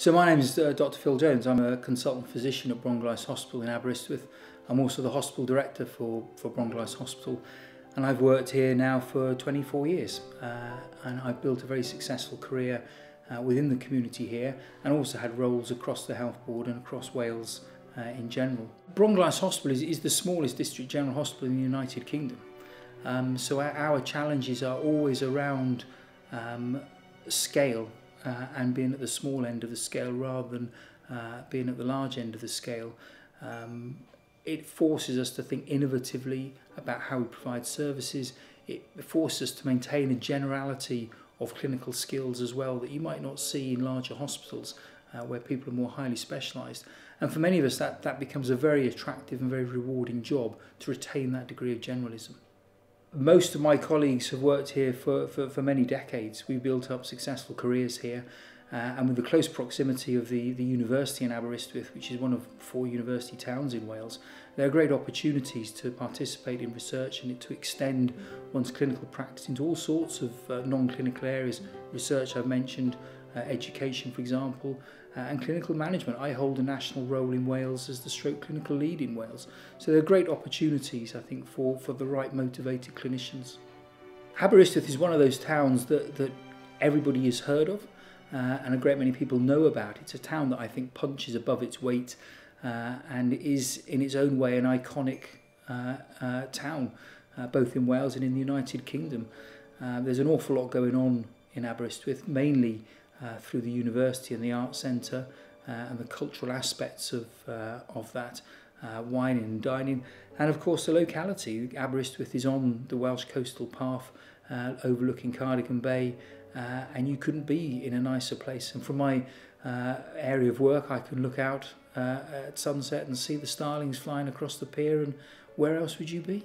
So my name is uh, Dr Phil Jones. I'm a consultant physician at Bronglice Hospital in Aberystwyth. I'm also the hospital director for, for Bronglice Hospital and I've worked here now for 24 years uh, and I've built a very successful career uh, within the community here and also had roles across the Health Board and across Wales uh, in general. Bronglice Hospital is, is the smallest district general hospital in the United Kingdom. Um, so our, our challenges are always around um, scale uh, and being at the small end of the scale rather than uh, being at the large end of the scale. Um, it forces us to think innovatively about how we provide services. It forces us to maintain a generality of clinical skills as well that you might not see in larger hospitals uh, where people are more highly specialised. And for many of us, that, that becomes a very attractive and very rewarding job to retain that degree of generalism most of my colleagues have worked here for, for, for many decades. We've built up successful careers here Uh, and with the close proximity of the, the university in Aberystwyth, which is one of four university towns in Wales, there are great opportunities to participate in research and to extend one's clinical practice into all sorts of uh, non-clinical areas. Research I've mentioned, uh, education for example, uh, and clinical management. I hold a national role in Wales as the stroke clinical lead in Wales. So there are great opportunities, I think, for, for the right motivated clinicians. Aberystwyth is one of those towns that, that everybody has heard of uh, and a great many people know about. It's a town that I think punches above its weight uh, and is in its own way an iconic uh, uh, town, uh, both in Wales and in the United Kingdom. Uh, there's an awful lot going on in Aberystwyth, mainly uh, through the university and the art centre uh, and the cultural aspects of, uh, of that, uh, wine and dining, and of course the locality. Aberystwyth is on the Welsh coastal path uh, overlooking Cardigan Bay, uh, and you couldn't be in a nicer place. And from my uh, area of work, I can look out uh, at sunset and see the starlings flying across the pier, and where else would you be?